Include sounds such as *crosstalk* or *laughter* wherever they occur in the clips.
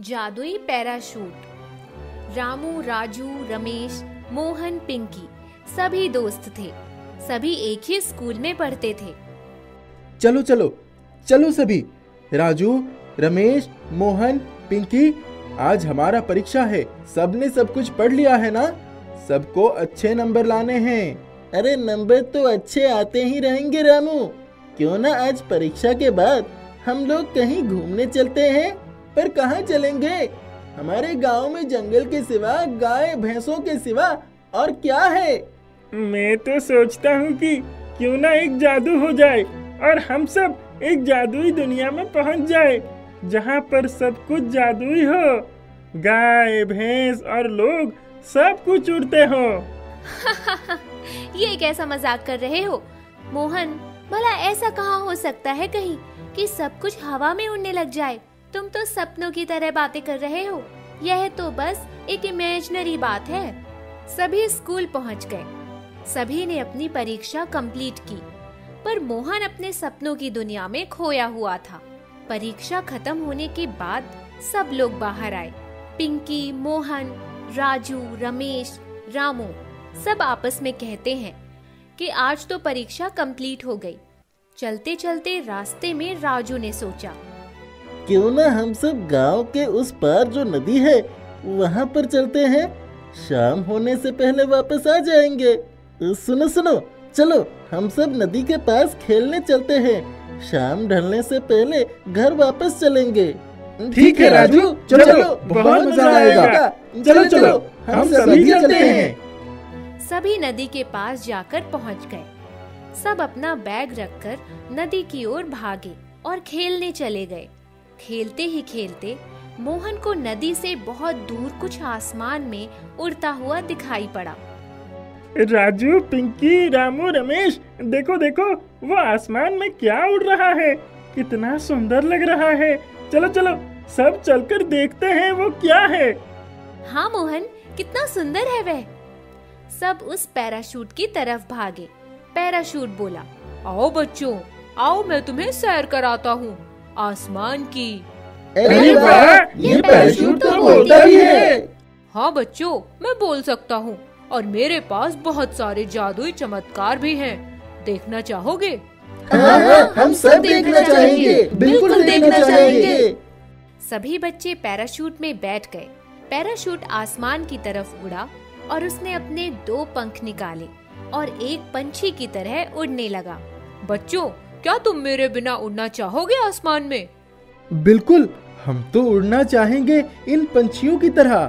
जादुई पैराशूट। रामू, राजू, रमेश, मोहन, पिंकी, सभी दोस्त थे। सभी एक ही स्कूल में पढ़ते थे। चलो चलो चलो सभी। राजू, रमेश, मोहन, पिंकी, आज हमारा परीक्षा है। सबने सब कुछ पढ़ लिया है ना? सबको अच्छे नंबर लाने हैं। अरे, नंबर तो अच्छे आते ही रहेंगे, रामू। क्यों ना आज परीक्षा के बाद हम लोग कहीं घूमने चलते हैं? पर कहाँ चलेंगे? हमारे गाँव में जंगल के सिवा गाय भैंसों के सिवा और क्या है? मैं तो सोचता हूँ कि क्यों ना एक जादू हो जाए और हम सब एक जादुई दुनिया में पहुँच जाए जहाँ पर सब कुछ जादुई हो। गाय भैंस और लोग सब कुछ उड़ते हो। *laughs* ये कैसा मज़ाक कर रहे हो? मोहन भला ऐसा कहाँ हो सकता है कहीं कि सब कुछ हवा में उड़ने लग जाए? तुम तो सपनों की तरह बातें कर रहे हो। यह तो बस एक इमेजिनरी बात है। सभी स्कूल पहुँच गए। सभी ने अपनी परीक्षा कंप्लीट की। पर मोहन अपने सपनों की दुनिया में खोया हुआ था। परीक्षा खत्म होने के बाद सब लोग बाहर आए। पिंकी, मोहन, राजू, रमेश, रामू सब आपस में कहते हैं कि आज तो परीक्षा कंप्लीट हो गई। चलते चलते रास्ते में राजू ने सोचा क्यों ना हम सब गाँव के उस पार जो नदी है वहाँ पर चलते हैं? शाम होने से पहले वापस आ जाएँगे। सुनो सुनो चलो हम सब नदी के पास खेलने चलते हैं। शाम ढलने से पहले घर वापस चलेंगे। ठीक है राजू चलो चलो बहुत मज़ा आएगा। चलो चलो हम सभी चलते हैं। सभी नदी के पास जाकर पहुँच गए। सब अपना बैग रखकर नदी की ओर भागे और खेलने चले गए। खेलते ही खेलते मोहन को नदी से बहुत दूर कुछ आसमान में उड़ता हुआ दिखाई पड़ा। राजू पिंकी रामू रमेश देखो देखो वो आसमान में क्या उड़ रहा है? कितना सुंदर लग रहा है। चलो चलो सब चलकर देखते हैं वो क्या है। हाँ मोहन कितना सुंदर है वह। सब उस पैराशूट की तरफ़ भागे। पैराशूट बोला आओ बच्चों आओ मैं तुम्हें सैर कराता हूँ। आसमान की। अरे वाह ये पैराशूट तो बोलता भी है। हाँ। बच्चों मैं बोल सकता हूँ और मेरे पास बहुत सारे जादुई चमत्कार भी हैं। देखना चाहोगे? हाँ, हाँ, हम सब देखना चाहेंगे। बिल्कुल देखना चाहेंगे। सभी बच्चे पैराशूट में बैठ गए। पैराशूट आसमान की तरफ़ उड़ा और उसने अपने दो पंख निकाले और एक पंछी की तरह उड़ने लगा। बच्चों क्या तुम मेरे बिना उड़ना चाहोगे आसमान में? बिल्कुल हम तो उड़ना चाहेंगे इन पंछियों की तरह।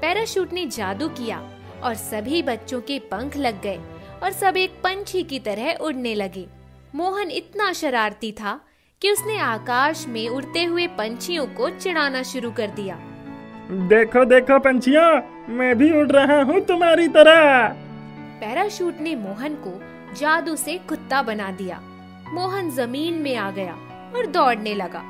पैराशूट ने जादू किया और सभी बच्चों के पंख लग गए और सब एक पंछी की तरह उड़ने लगे। मोहन इतना शरारती था कि उसने आकाश में उड़ते हुए पंछियों को चिढ़ाना शुरू कर दिया। देखो देखो पंछियों मैं भी उड़ रहा हूँ तुम्हारी तरह। पैराशूट ने मोहन को जादू से कुत्ता बना दिया। मोहन ज़मीन में आ गया और दौड़ने लगा।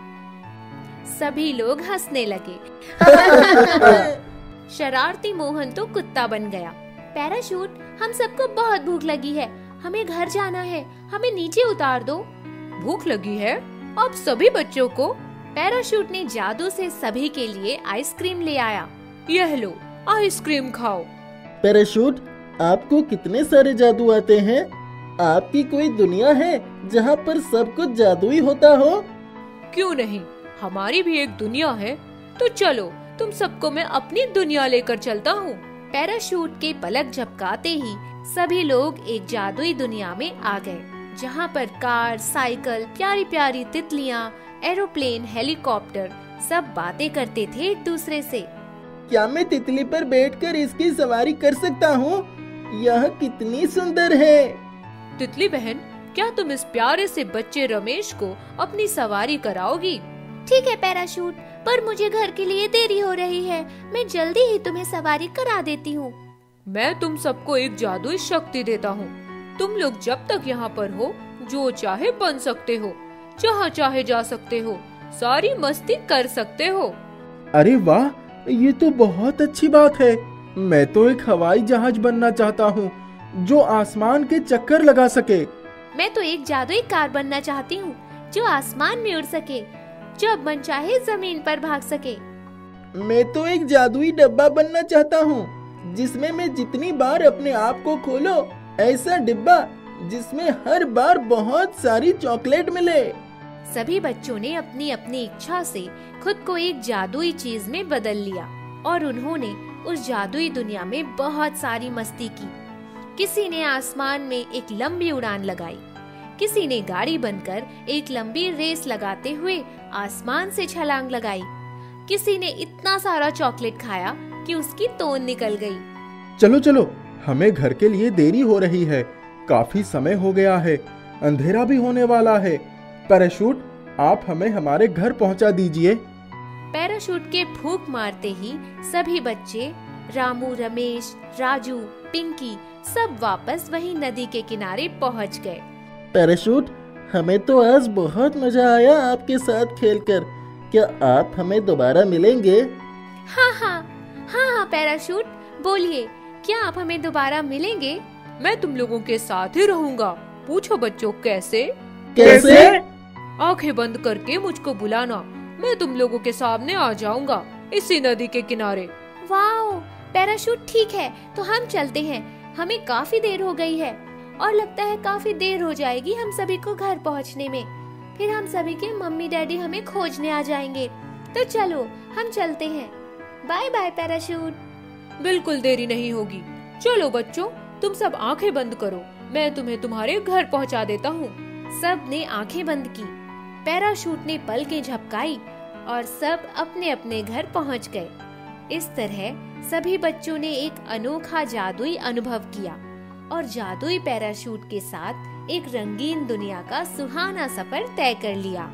सभी लोग हंसने लगे। *laughs* शरारती मोहन तो कुत्ता बन गया। पैराशूट हम सबको बहुत भूख लगी है। हमें घर जाना है। हमें नीचे उतार दो। भूख लगी है? अब सभी बच्चों को। पैराशूट ने जादू से सभी के लिए आइसक्रीम ले आया। यह लो आइसक्रीम खाओ। पैराशूट आपको कितने सारे जादू आते हैं? आपकी कोई दुनिया है जहाँ पर सब कुछ जादुई होता हो? क्यों नहीं? हमारी भी एक दुनिया है। तो चलो तुम सबको मैं अपनी दुनिया लेकर चलता हूँ। पैराशूट के पलक झपकाते ही सभी लोग एक जादुई दुनिया में आ गए जहाँ पर कार साइकिल प्यारी प्यारी तितलियाँ एरोप्लेन हेलीकॉप्टर सब बातें करते थे एक दूसरे से। क्या मैं तितली पर बैठकर इसकी सवारी कर सकता हूँ? यह कितनी सुंदर है! तितली बहन क्या तुम इस प्यारे से बच्चे रमेश को अपनी सवारी कराओगी? ठीक है पैराशूट पर मुझे घर के लिए देरी हो रही है। मैं जल्दी ही तुम्हें सवारी करा देती हूँ। मैं तुम सबको एक जादुई शक्ति देता हूँ। तुम लोग जब तक यहाँ पर हो जो चाहे बन सकते हो जहाँ चाहे जा सकते हो सारी मस्ती कर सकते हो। अरे वाह ये तो बहुत अच्छी बात है। मैं तो एक हवाई जहाज़ बनना चाहता हूँ। जो आसमान के चक्कर लगा सके। मैं तो एक जादुई कार बनना चाहती हूँ जो आसमान में उड़ सके जब मन चाहे ज़मीन पर भाग सके। मैं तो एक जादुई डब्बा बनना चाहता हूँ जिसमें मैं जितनी बार अपने आप को खोलो ऐसा डिब्बा जिसमें हर बार बहुत सारी चॉकलेट मिले। सभी बच्चों ने अपनी अपनी इच्छा से खुद को एक जादुई चीज़ में बदल लिया और उन्होंने उस जादुई दुनिया में बहुत सारी मस्ती की। किसी ने आसमान में एक लंबी उड़ान लगाई। किसी ने गाड़ी बनकर एक लंबी रेस लगाते हुए आसमान से छलांग लगाई। किसी ने इतना सारा चॉकलेट खाया कि उसकी तोन निकल गई। चलो चलो हमें घर के लिए देरी हो रही है। काफ़ी समय हो गया है अंधेरा भी होने वाला है। पैराशूट आप हमें हमारे घर पहुँचा दीजिए। पैराशूट के फूक मारते ही सभी बच्चे रामू रमेश राजू पिंकी सब वापस वही नदी के किनारे पहुँच गए। पैराशूट हमें तो आज बहुत मज़ा आया आपके साथ खेलकर। क्या आप हमें दोबारा मिलेंगे? हाँ हाँ हाँ हाँ पैराशूट बोलिए क्या आप हमें दोबारा मिलेंगे? मैं तुम लोगों के साथ ही रहूँगा। पूछो बच्चों कैसे? कैसे? आँखें बंद करके मुझको बुलाना। मैं तुम लोगों के सामने आ जाऊँगा इसी नदी के किनारे। वाओ पैराशूट ठीक है तो हम चलते हैं। हमें काफ़ी देर हो गई है और लगता है काफ़ी देर हो जाएगी हम सभी को घर पहुँचने में। फिर हम सभी के मम्मी डैडी हमें खोजने आ जाएँगे। तो चलो हम चलते हैं। Bye bye parachute. बिल्कुल देरी नहीं होगी। चलो बच्चों तुम सब आँखें बंद करो। मैं तुम्हें तुम्हारे घर पहुँचा देता हूँ। सबने आँखें बंद की। पैराशूट ने पलकें झपकाई और सब अपने अपने घर पहुँच गए। इस तरह सभी बच्चों ने एक अनोखा जादुई अनुभव किया और जादुई पैराशूट के साथ एक रंगीन दुनिया का सुहाना सफ़र तय कर लिया।